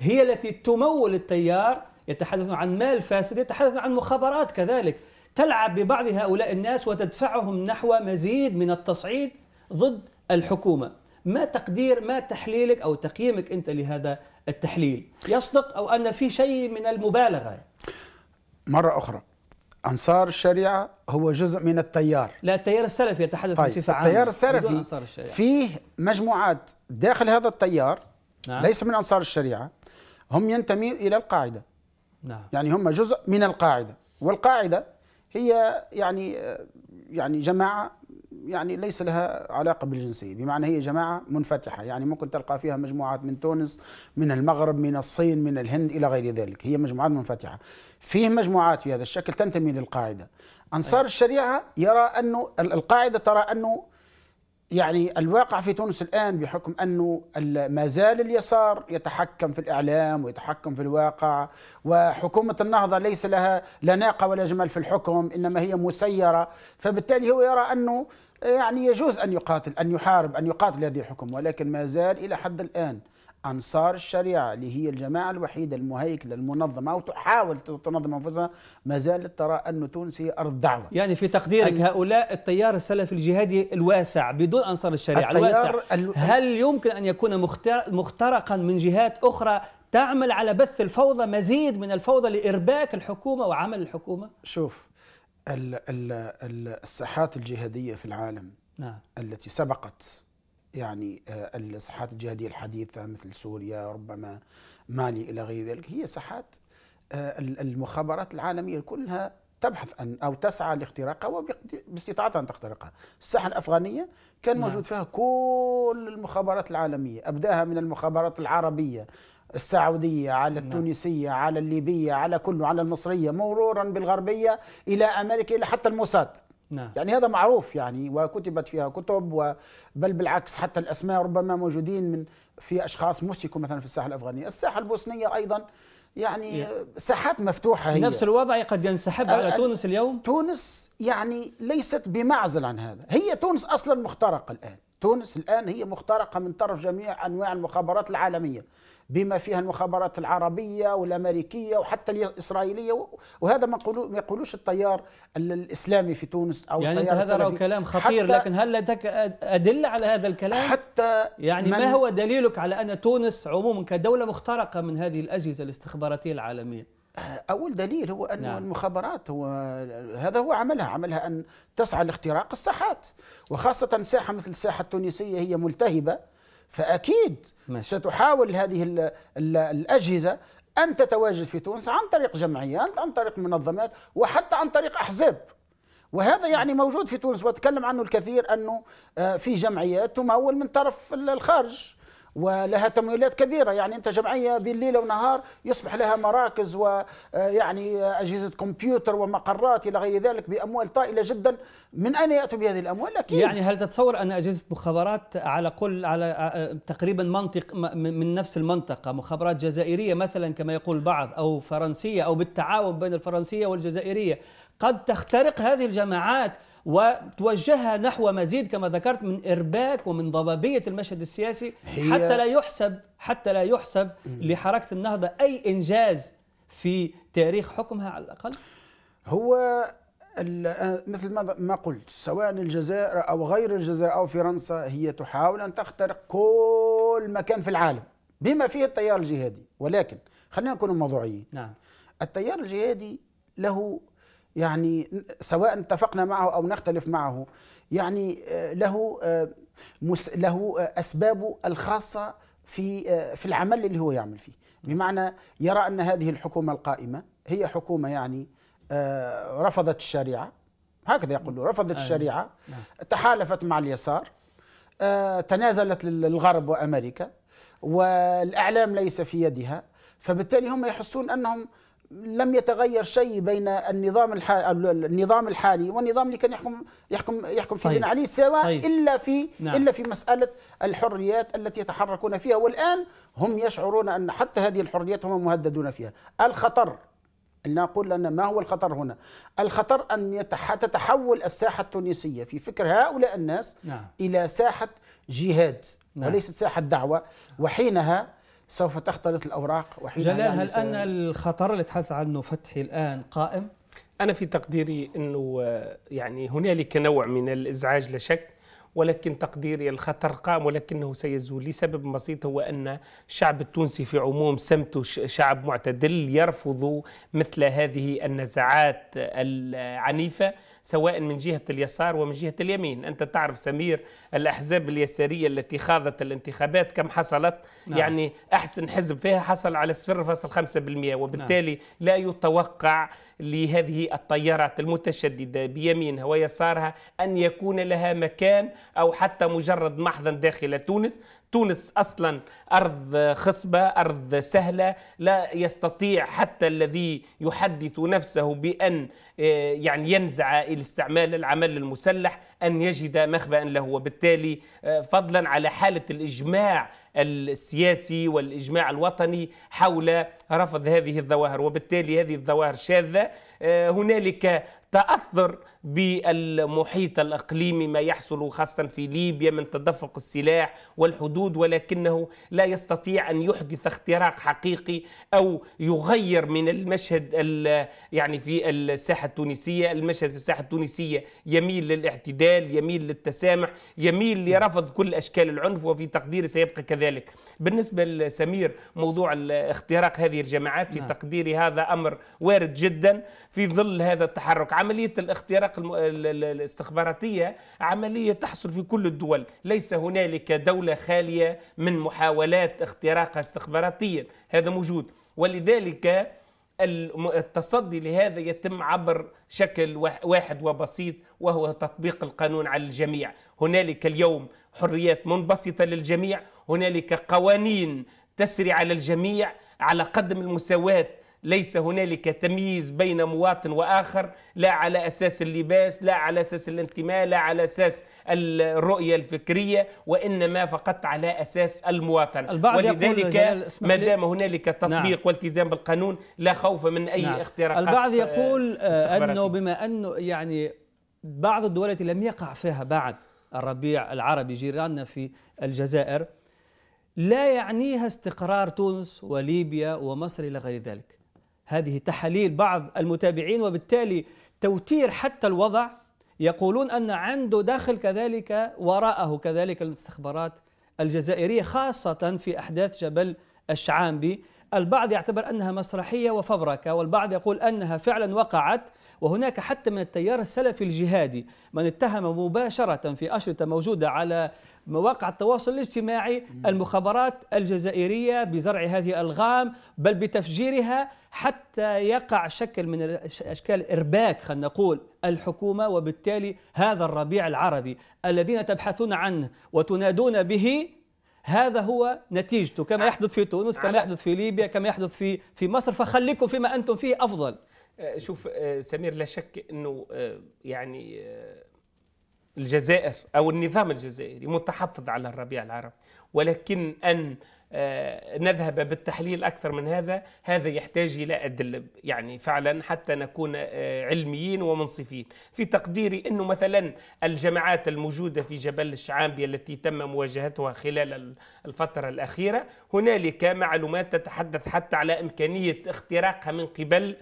هي التي تمول التيار يتحدثون عن مال فاسد يتحدثون عن مخابرات كذلك. تلعب ببعض هؤلاء الناس وتدفعهم نحو مزيد من التصعيد ضد الحكومة. ما تقدير ما تحليلك أو تقييمك أنت لهذا التحليل؟ يصدق أو أن في شيء من المبالغة؟ مرة أخرى. أنصار الشريعة هو جزء من التيار. لا التيار السلفي يتحدث طيب بصفة عامة التيار السلفي فيه مجموعات داخل هذا التيار نعم. ليس من أنصار الشريعة هم ينتمي إلى القاعدة. نعم. يعني هم جزء من القاعدة. والقاعدة هي يعني يعني جماعة يعني ليس لها علاقة بالجنسية. بمعنى هي جماعة منفتحة. يعني ممكن تلقى فيها مجموعات من تونس من المغرب من الصين من الهند إلى غير ذلك. هي مجموعات منفتحة. فيه مجموعات في هذا الشكل تنتمي للقاعدة. أنصار الشريعة يرى أنه القاعدة ترى أنه يعني الواقع في تونس الآن بحكم أنه ما زال اليسار يتحكم في الإعلام ويتحكم في الواقع وحكومة النهضة ليس لها لا ناقة ولا جمال في الحكم إنما هي مسيرة. فبالتالي هو يرى أنه يعني يجوز أن يقاتل أن يحارب أن يقاتل هذه الحكومة ولكن ما زال إلى حد الآن أنصار الشريعة اللي هي الجماعة الوحيدة المهيكلة المنظمة أو تحاول تنظم أنفسها ما زالت ترى أن تونس هي أرض دعوة. يعني في تقديرك هؤلاء التيار السلفي الجهادي الواسع بدون أنصار الشريعة الواسع هل يمكن أن يكون مخترقا من جهات أخرى تعمل على بث الفوضى مزيد من الفوضى لإرباك الحكومة وعمل الحكومة؟ شوف الساحات الجهادية في العالم نعم. التي سبقت يعني آه، الساحات الجهادية الحديثة مثل سوريا ربما مالي إلى غير ذلك هي ساحات آه، المخابرات العالمية كلها تبحث عن أو تسعى لاختراقها وباستطاعتها أن تخترقها الساحة الأفغانية كان نعم. موجود فيها كل المخابرات العالمية أبداها من المخابرات العربية السعودية على نعم. التونسية على الليبية على كله على المصرية مرورا بالغربية إلى أمريكا إلى حتى الموساد. نعم. يعني هذا معروف يعني وكتبت فيها كتب بل بالعكس حتى الأسماء ربما موجودين من في أشخاص مسكوا مثلا في الساحه الأفغانية، الساحة البوسنية أيضا يعني ساحات مفتوحة هي. نفس الوضع قد ينسحب على تونس اليوم؟ تونس يعني ليست بمعزل عن هذا. هي تونس أصلا مخترقة الآن. تونس الآن هي مخترقة من طرف جميع أنواع المخابرات العالمية بما فيها المخابرات العربية والأمريكية وحتى الإسرائيلية وهذا ما ما يقولوش التيار الإسلامي في تونس أو يعني التيار هذا كلام خطير لكن هل لديك أدلة على هذا الكلام؟ حتى يعني ما هو دليلك على أن تونس عموما كدولة مخترقة من هذه الأجهزة الاستخباراتية العالمية؟ أول دليل هو أن نعم. المخابرات هو هذا هو عملها عملها أن تسعى لاختراق الساحات وخاصة ساحة مثل الساحة التونسية هي ملتهبة فأكيد ماشي. ستحاول هذه ال ال الأجهزة أن تتواجد في تونس عن طريق جمعيات عن طريق منظمات وحتى عن طريق أحزاب وهذا يعني موجود في تونس وتكلم عنه الكثير أنه آه، في جمعيات تمول من طرف الخارج ولها تمويلات كبيرة. يعني أنت جمعية بين ليلة ونهار يصبح لها مراكز ويعني أجهزة كمبيوتر ومقرات إلى غير ذلك بأموال طائلة جدا. من أين يأتوا بهذه الأموال؟ أكيد. يعني هل تتصور أن أجهزة مخابرات على كل على تقريبا منطق من نفس المنطقة مخابرات جزائرية مثلا كما يقول البعض أو فرنسية أو بالتعاون بين الفرنسية والجزائرية قد تخترق هذه الجماعات وتوجهها نحو مزيد كما ذكرت من إرباك ومن ضبابية المشهد السياسي حتى لا يحسب حتى لا يحسب لحركة النهضة أي إنجاز في تاريخ حكمها على الأقل؟ هو مثل ما قلت سواء الجزائر أو غير الجزائر أو فرنسا هي تحاول أن تخترق كل مكان في العالم بما فيه التيار الجهادي. ولكن خلينا نكون موضوعيين. نعم. التيار الجهادي له يعني سواء اتفقنا معه أو نختلف معه. يعني آه، له آه، له أسبابه الخاصة في آه، في العمل اللي هو يعمل فيه. بمعنى يرى أن هذه الحكومة القائمة هي حكومة يعني رفضت الشريعة. هكذا يقول رفضت الشريعة نعم. تحالفت مع اليسار تنازلت للغرب وأمريكا والإعلام ليس في يدها فبالتالي هم يحسون أنهم لم يتغير شيء بين النظام الحالي النظام الحالي والنظام اللي كان يحكم يحكم يحكم فيه طيب. بن علي سواء طيب. إلا في نعم. إلا في مسألة الحريات التي يتحركون فيها والآن هم يشعرون أن حتى هذه الحريات هم مهددون فيها الخطر نقول أن ما هو الخطر هنا الخطر أن تتحول الساحة التونسية في فكر هؤلاء الناس نعم. إلى ساحة جهاد نعم. وليست ساحة دعوة وحينها سوف تختلط الأوراق وحينها جلال يعني هل أن الخطر اللي تحدث عنه فتحي الآن قائم؟ أنا في تقديري أنه يعني هنالك نوع من الإزعاج لا شك ولكن تقديري الخطر قام ولكنه سيزول لسبب بسيط هو أن الشعب التونسي في عموم سمته شعب معتدل يرفض مثل هذه النزعات العنيفة سواء من جهة اليسار ومن جهة اليمين أنت تعرف سمير الأحزاب اليسارية التي خاضت الانتخابات كم حصلت نعم. يعني أحسن حزب فيها حصل على 0.5% وبالتالي نعم. لا يتوقع لهذه التيارات المتشددة بيمينها ويسارها أن يكون لها مكان أو حتى مجرد محضن داخل تونس تونس أصلا أرض خصبة أرض سهلة لا يستطيع حتى الذي يحدث نفسه بأن آه، يعني ينزع إلى استعمال العمل المسلح أن يجد مخبأ له. وبالتالي آه، فضلا على حالة الإجماع السياسي والإجماع الوطني حول رفض هذه الظواهر وبالتالي هذه الظواهر شاذة. آه، هنالك تأثر بالمحيط الإقليمي ما يحصل خاصة في ليبيا من تدفق السلاح والحدود ولكنه لا يستطيع أن يحدث اختراق حقيقي أو يغير من المشهد يعني في الساحة التونسية. المشهد في الساحة التونسية يميل للاعتدال يميل للتسامح يميل لرفض كل أشكال العنف وفي تقديري سيبقى كذلك. بالنسبة لسمير موضوع اختراق هذه الجماعات في نعم. تقديري هذا أمر وارد جدا في ظل هذا التحرك. عملية الاختراق الاستخباراتية عملية تحصل في كل الدول. ليس هنالك دولة خالية من محاولات اختراقها استخباراتيا. هذا موجود. ولذلك التصدي لهذا يتم عبر شكل واحد وبسيط وهو تطبيق القانون على الجميع. هنالك اليوم حريات منبسطة للجميع هنالك قوانين تسري على الجميع على قدم المساواة ليس هنالك تمييز بين مواطن وآخر لا على أساس اللباس لا على أساس الانتماء لا على أساس الرؤية الفكرية وإنما فقط على أساس المواطن البعض ولذلك ما دام هنالك تطبيق نعم. والتزام بالقانون لا خوف من أي نعم. اختراقات البعض يقول آه، أنه بما أنه يعني بعض الدول التي لم يقع فيها بعد الربيع العربي جيراننا في الجزائر لا يعنيها استقرار تونس وليبيا ومصر إلى غير ذلك هذه تحاليل بعض المتابعين وبالتالي توتير حتى الوضع. يقولون أن عنده دخل كذلك وراءه كذلك الاستخبارات الجزائرية خاصة في أحداث جبل الشعامبي. البعض يعتبر أنها مسرحية وفبركة والبعض يقول أنها فعلا وقعت. وهناك حتى من التيار السلفي الجهادي من اتهم مباشرة في أشرطة موجودة على مواقع التواصل الاجتماعي المخابرات الجزائرية بزرع هذه الألغام بل بتفجيرها حتى يقع شكل من أشكال إرباك خلينا نقول الحكومة وبالتالي هذا الربيع العربي الذين تبحثون عنه وتنادون به هذا هو نتيجته كما يحدث في تونس كما يحدث في ليبيا كما يحدث في في مصر. فخليكم فيما أنتم فيه أفضل. أه، شوف أه، سمير لا شك إنه أه، يعني الجزائر أو النظام الجزائري متحفظ على الربيع العربي. ولكن أن آه، نذهب بالتحليل أكثر من هذا هذا يحتاج إلى أدلة يعني فعلا حتى نكون آه، علميين ومنصفين. في تقديري إنه مثلا الجماعات الموجودة في جبل الشعامبي التي تم مواجهتها خلال الفترة الأخيرة هنالك معلومات تتحدث حتى على إمكانية اختراقها من قبل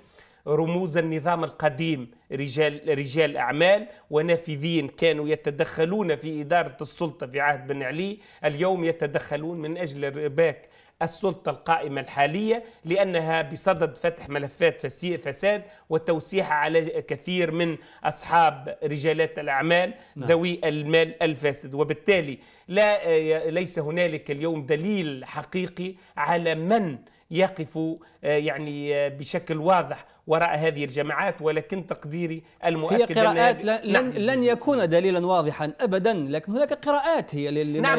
رموز النظام القديم رجال رجال أعمال ونافذين كانوا يتدخلون في إدارة السلطة في عهد بن علي اليوم يتدخلون من أجل ارباك السلطة القائمة الحالية لأنها بصدد فتح ملفات فساد وتوسيعها على كثير من أصحاب رجالات الأعمال نعم. ذوي المال الفاسد وبالتالي لا ليس هنالك اليوم دليل حقيقي على من يقف آه، يعني آه، بشكل واضح وراء هذه الجماعات ولكن تقديري المؤكد هي قراءات لن, نعم لن يكون دليلا واضحا ابدا لكن هناك قراءات هي اللي نعم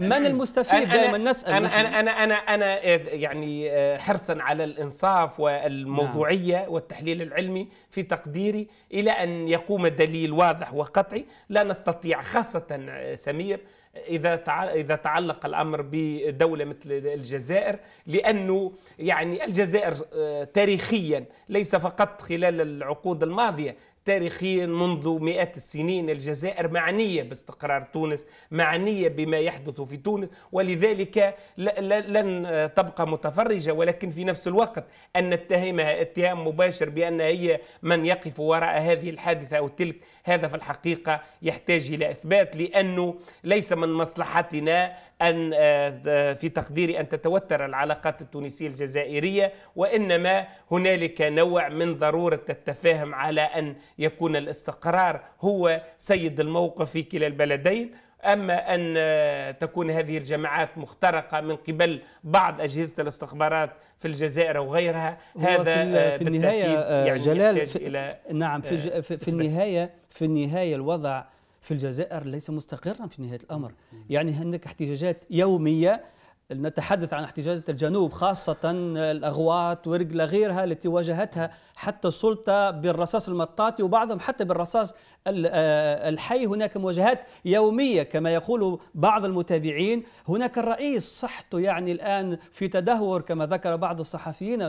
من المستفيد دائما نسأل أنا, أنا, أنا أنا أنا يعني آه، حرصا على الإنصاف والموضوعية نعم. والتحليل العلمي في تقديري إلى أن يقوم دليل واضح وقطعي. لا نستطيع خاصة سمير إذا إذا تعلق الأمر بدولة مثل الجزائر لأنه يعني الجزائر آه، تاريخيا ليس فقط خلال العقود الماضية تاريخيا منذ مئات السنين الجزائر معنية باستقرار تونس معنية بما يحدث في تونس ولذلك لن تبقى متفرجة ولكن في نفس الوقت أن نتهمها اتهام مباشر بأن هي من يقف وراء هذه الحادثة أو تلك هذا في الحقيقة يحتاج إلى إثبات لأنه ليس من مصلحتنا أن آه، في تقديري أن تتوتر العلاقات التونسية الجزائرية وإنما هنالك نوع من ضرورة التفاهم على أن يكون الاستقرار هو سيد الموقف في كلا البلدين. أما أن تكون هذه الجماعات مخترقة من قبل بعض أجهزة الاستخبارات في الجزائر أو غيرها هذا في, في النهاية يعني جلال في إلى نعم في, في, في النهاية في النهاية الوضع في الجزائر ليس مستقرا في نهاية الأمر. يعني هناك احتجاجات يومية نتحدث عن احتجاجات الجنوب خاصة الأغواط ورقلة غيرها التي واجهتها حتى السلطة بالرصاص المطاطي وبعضهم حتى بالرصاص آه، الحي. هناك مواجهات يومية كما يقول بعض المتابعين. هناك الرئيس صحته يعني الآن في تدهور كما ذكر بعض الصحفيين آه،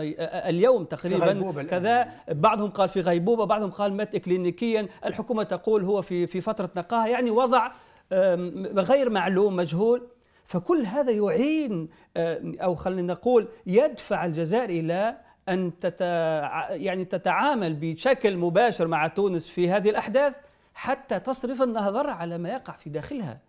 اليوم تقريبا كذا. بعضهم قال في غيبوبة بعضهم قال مات إكلينيكيا. الحكومة تقول هو في في فترة نقاهة. يعني وضع غير معلوم مجهول. فكل هذا يعين آه، أو خلينا نقول يدفع الجزائر إلى أن تتع... يعني تتعامل بشكل مباشر مع تونس في هذه الأحداث حتى تصرف النظر على ما يقع في داخلها.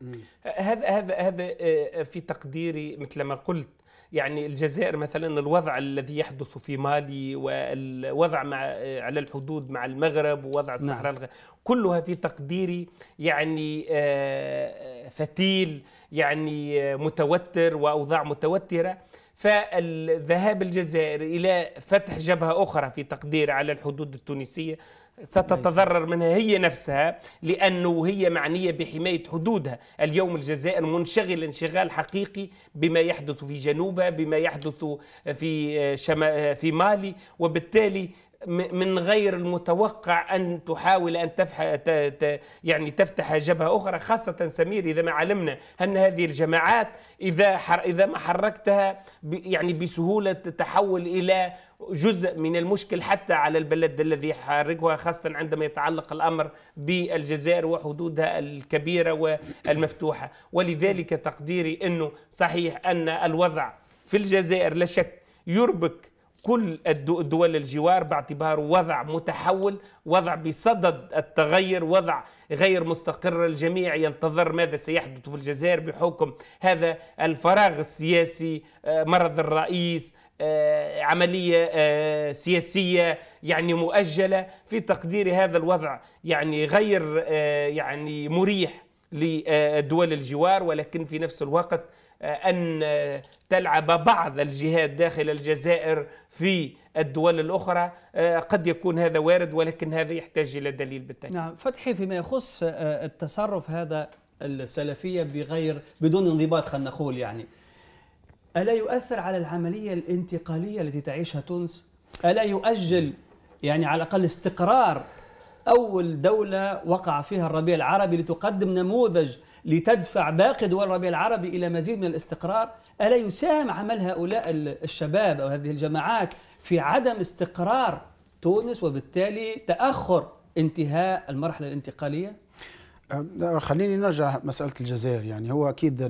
هذا هذا هذا آه، في تقديري مثل ما قلت يعني الجزائر مثلا الوضع الذي يحدث في مالي والوضع مع على الحدود مع المغرب ووضع الصحراء نعم. كلها في تقديري يعني آه، فتيل يعني متوتر وأوضاع متوترة فالذهاب الجزائر إلى فتح جبهة أخرى في تقدير على الحدود التونسية ستتضرر منها هي نفسها لأنه هي معنية بحماية حدودها. اليوم الجزائر منشغل انشغال حقيقي بما يحدث في جنوبها بما يحدث في, شما في مالي. وبالتالي من غير المتوقع أن تحاول أن تفح يعني تفتح جبهة أخرى خاصة سمير إذا ما علمنا أن هذه الجماعات إذا إذا ما حركتها يعني بسهولة تتحول إلى جزء من المشكل حتى على البلد الذي يحركها خاصة عندما يتعلق الأمر بالجزائر وحدودها الكبيرة والمفتوحة. ولذلك تقديري أنه صحيح أن الوضع في الجزائر لا شك يربك كل الدول الجوار باعتباره وضع متحول وضع بصدد التغير وضع غير مستقر. الجميع ينتظر ماذا سيحدث في الجزائر بحكم هذا الفراغ السياسي آه، مرض الرئيس عملية آه، سياسية يعني مؤجلة في تقدير هذا الوضع يعني غير يعني مريح لدول الجوار ولكن في نفس الوقت أن تلعب بعض الجهات داخل الجزائر في الدول الأخرى. آه، قد يكون هذا وارد ولكن هذا يحتاج إلى دليل بالتأكيد. نعم. فتحي فيما يخص آه، التصرف هذا السلفية بغير بدون انضباط خلينا نقول يعني. ألا يؤثر على العملية الانتقالية التي تعيشها تونس؟ ألا يؤجل يعني على الأقل استقرار أول دولة وقع فيها الربيع العربي لتقدم نموذج لتدفع باقي دول الربيع العربي إلى مزيد من الاستقرار؟ ألا يساهم عمل هؤلاء الشباب أو هذه الجماعات في عدم استقرار تونس وبالتالي تأخر انتهاء المرحلة الانتقالية؟ خليني نرجع مسألة الجزائر. يعني هو أكيد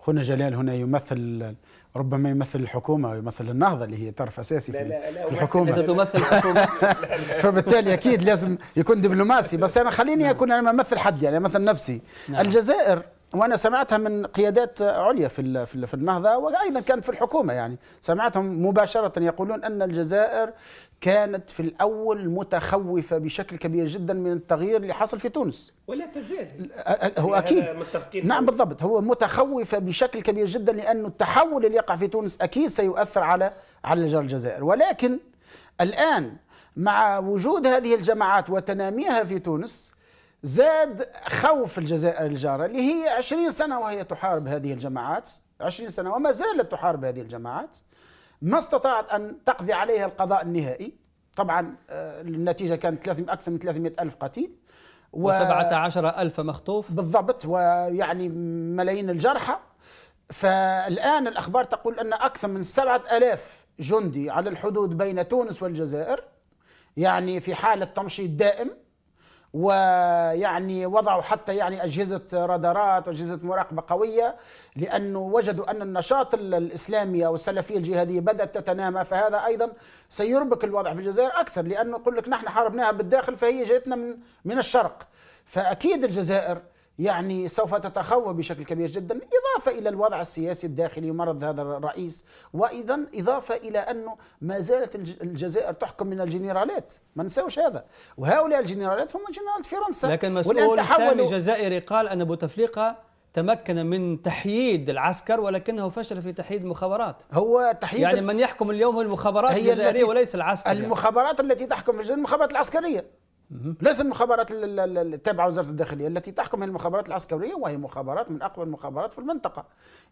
أخونا جلال هنا يمثل ربما يمثل الحكومة ويمثل النهضة اللي هي طرف أساسي في, لا لا في الحكومة أنت تمثل الحكومة [LAUGHS] فبالتالي أكيد لازم يكون دبلوماسي بس أنا خليني نعم. أكون أنا أمثل حد يعني أمثل نفسي نعم. الجزائر وأنا سمعتها من قيادات عليا في في النهضه وأيضا كانت في الحكومة يعني. سمعتهم مباشرة يقولون أن الجزائر كانت في الأول متخوفة بشكل كبير جدا من التغيير اللي حصل في تونس. ولا تزال. هو أكيد. نعم بالضبط. هو متخوفة بشكل كبير جدا لأنه التحول اللي يقع في تونس أكيد سيؤثر على على الجزائر. ولكن الآن مع وجود هذه الجماعات وتناميها في تونس زاد خوف الجزائر الجارة اللي هي 20 سنة وهي تحارب هذه الجماعات. 20 سنة وما زالت تحارب هذه الجماعات. ما استطاعت أن تقضي عليها القضاء النهائي. طبعا آه، النتيجة كانت أكثر من 300 ألف قتيل. و... و17 ألف مخطوف. بالضبط ويعني ملايين الجرحى. فالآن الأخبار تقول أن أكثر من سبعة ألاف جندي على الحدود بين تونس والجزائر يعني في حالة تمشيط دائم. ويعني وضعوا حتى يعني أجهزة رادارات وأجهزة مراقبة قوية لأنه وجدوا أن النشاط الإسلامي أو السلفية الجهادية بدأت تتنامى فهذا أيضا سيربك الوضع في الجزائر أكثر لأنه يقول لك نحن حاربناها بالداخل فهي جاءتنا من من الشرق. فأكيد الجزائر يعني سوف تتخوف بشكل كبير جدا. إضافة إلى الوضع السياسي الداخلي ومرض هذا الرئيس. وأيضا إضافة إلى أنه ما زالت الجزائر تحكم من الجنرالات. ما نساوش هذا. وهؤلاء الجنرالات هم جنرالات فرنسا. لكن مسؤول سامي جزائري قال أن بوتفليقة تمكن من تحييد العسكر ولكنه فشل في تحييد المخابرات هو تحييد يعني من يحكم اليوم هو المخابرات هي الجزائرية وليس العسكر المخابرات يعني. التي تحكم في المخابرات العسكرية. ليس المخابرات التابعة وزارة الداخلية التي تحكم المخابرات العسكرية وهي مخابرات من أقوى المخابرات في المنطقة.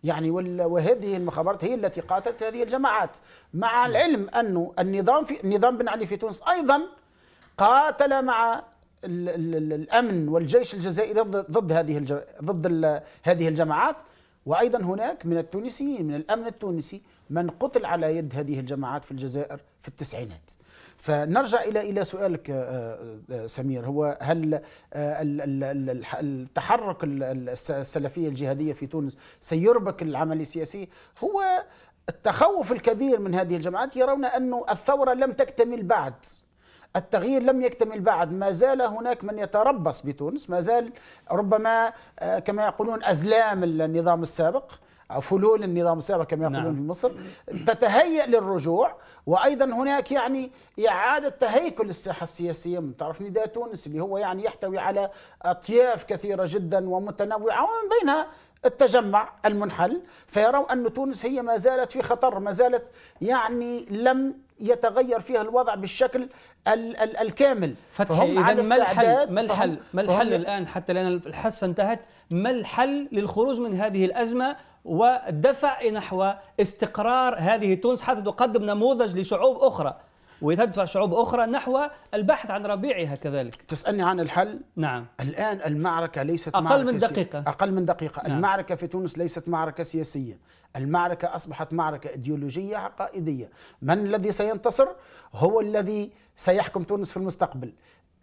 يعني وهذه المخابرات هي التي قاتلت هذه الجماعات. مع العلم أنه النظام في النظام بن علي في تونس أيضا قاتل مع الأمن والجيش الجزائري ضد هذه ضد هذه الجماعات. وأيضا هناك من التونسيين من الأمن التونسي من قتل على يد هذه الجماعات في الجزائر في التسعينات. فنرجع إلى إلى سؤالك آه، آه، سمير. هو هل آه، التحرك السلفية الجهادية في تونس سيربك العمل السياسي؟ هو التخوف الكبير من هذه الجماعات يرون أن الثورة لم تكتمل بعد. التغيير لم يكتمل بعد. ما زال هناك من يتربص بتونس. ما زال ربما كما يقولون أزلام النظام السابق. أو فلول النظام السابق كما يقولون نعم. في مصر. تتهيأ للرجوع وأيضا هناك يعني إعادة تهيكل الساحة السياسية تعرف نداء تونس اللي هو يعني يحتوي على أطياف كثيرة جدا ومتنوعة ومن بينها التجمع المنحل. فيروا أن تونس هي ما زالت في خطر ما زالت يعني لم يتغير فيها الوضع بالشكل ال ال الكامل. فتحي إذا ما الحل؟ ما الحل؟ ما الحل الآن؟ حتى لأن الحصة انتهت. ما الحل للخروج من هذه الأزمة والدفع نحو استقرار هذه تونس حتى تقدم نموذج لشعوب أخرى وتدفع شعوب أخرى نحو البحث عن ربيعها كذلك. تسألني عن الحل؟ نعم. الآن المعركة ليست أقل معركة من دقيقة. أقل من دقيقة. نعم. المعركة في تونس ليست معركة سياسية. المعركة أصبحت معركة إيديولوجية عقائدية. من الذي سينتصر؟ هو الذي سيحكم تونس في المستقبل.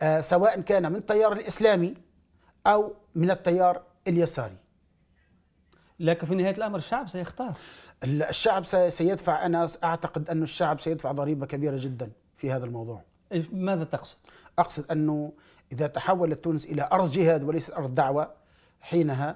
آه سواء كان من التيار الإسلامي أو من التيار اليساري. لكن في نهاية الأمر الشعب سيختار. الشعب سيدفع. أنا أعتقد أن الشعب سيدفع ضريبة كبيرة جدا في هذا الموضوع. ماذا تقصد؟ أقصد أنه إذا تحولت تونس إلى أرض جهاد وليس أرض دعوة حينها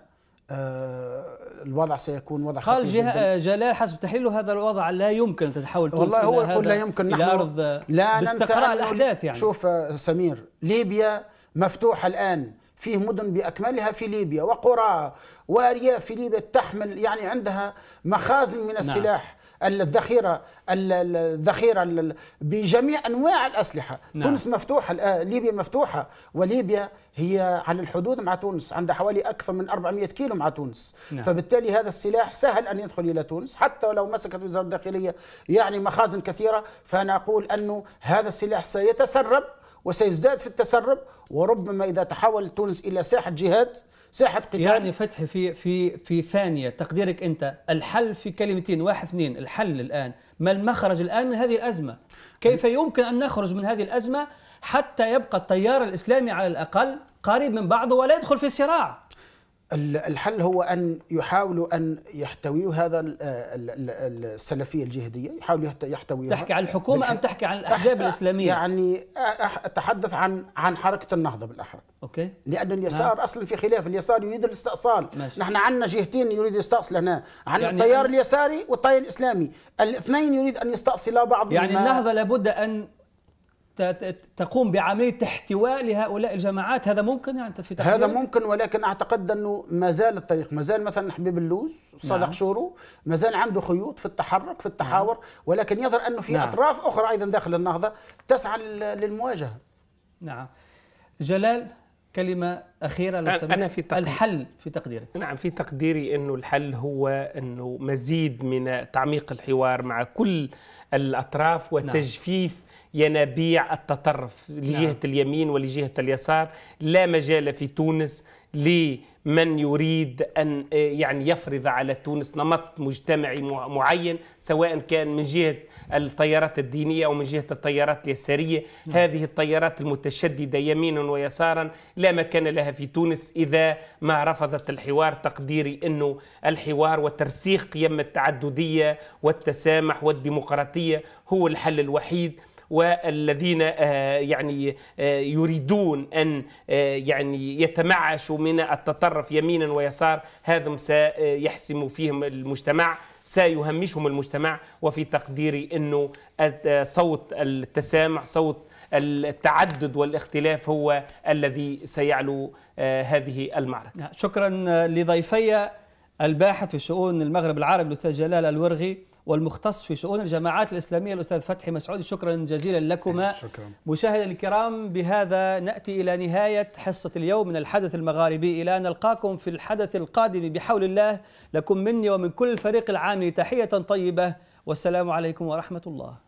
آه الوضع سيكون وضع خطير قال جدا. جلال حسب تحليله هذا الوضع لا يمكن تتحول تونس والله هو يقول لا يمكن إلى أرض لا ننسى الأحداث يعني. شوف سمير ليبيا مفتوحة الآن. فيه مدن بأكملها في ليبيا وقرى وأرياف في ليبيا تحمل يعني عندها مخازن من نعم. السلاح نعم. الذخيرة الذخيرة بجميع أنواع الأسلحة نعم. تونس مفتوحة ليبيا مفتوحة وليبيا هي على الحدود مع تونس عندها حوالي أكثر من 400 كيلو مع تونس نعم. فبالتالي هذا السلاح سهل أن يدخل إلى تونس حتى ولو مسكت وزارة الداخلية يعني مخازن كثيرة فأنا أقول أنه هذا السلاح سيتسرب وسيزداد في التسرب. وربما إذا تحول تونس إلى ساحة جهاد ساحة قتال. يعني فتحي في في في ثانية تقديرك أنت الحل في كلمتين واحد اثنين الحل الآن. ما المخرج الآن من هذه الأزمة؟ كيف يمكن أن نخرج من هذه الأزمة حتى يبقى التيار الإسلامي على الأقل قريب من بعضه ولا يدخل في صراع؟ الحل هو أن يحاولوا أن يحتويوا هذا السلفية الجهاديه يحاولوا يحتويوها تحكي عن الحكومة أم تحكي عن الأحزاب الإسلامية؟ يعني أتحدث عن عن حركة النهضة بالأحرى. okay. لأن اليسار نعم. أصلا في خلاف اليسار يريد الاستئصال. ماشي. نحن عندنا جهتين يريد يستأصل هنا عن يعني التيار اليساري والتيار الإسلامي. الاثنين يريد أن يستأصلا بعض يعني النهضة لابد أن تقوم بعملية احتواء لهؤلاء الجماعات هذا ممكن يعني في؟ هذا ممكن ولكن أعتقد أنه ما زال الطريق ما زال مثلا حبيب اللوز صادق نعم. شورو ما زال عنده خيوط في التحرك في التحاور نعم. ولكن يظهر أنه في نعم. أطراف أخرى أيضا داخل النهضة تسعى للمواجهة نعم جلال كلمة أخيرة لو أنا في تقدير الحل في تقديرك نعم في تقديري أنه الحل هو أنه مزيد من تعميق الحوار مع كل الأطراف نعم. وتجفيف نعم. ينابيع التطرف لجهة نعم. اليمين ولجهة اليسار لا مجال في تونس لمن يريد أن يعني يفرض على تونس نمط مجتمعي معين سواء كان من جهة التيارات الدينية أو من جهة التيارات اليسارية نعم. هذه التيارات المتشددة يمينا ويسارا لا مكان لها في تونس إذا ما رفضت الحوار تقديري أنه الحوار وترسيخ قيم التعددية والتسامح والديمقراطية هو الحل الوحيد والذين آه، يعني آه، يريدون أن آه، يعني يتمعشوا من التطرف يمينا ويسار هذا سيحسم فيهم المجتمع سيهمشهم المجتمع وفي تقديري أنه صوت التسامح صوت التعدد والاختلاف هو الذي سيعلو هذه المعركة. نعم، شكرا لضيفي الباحث في شؤون المغرب العربي الأستاذ جلال الورغي. والمختص في شؤون الجماعات الإسلامية الأستاذ فتحي مسعود. شكرا جزيلا لكما. [LAUGHS] شكرا. مشاهدينا الكرام بهذا نأتي إلى نهاية حصة اليوم من الحدث المغاربي إلى أن نلقاكم في الحدث القادم. بحول الله لكم مني ومن كل الفريق العامل تحية طيبة. والسلام عليكم ورحمة الله.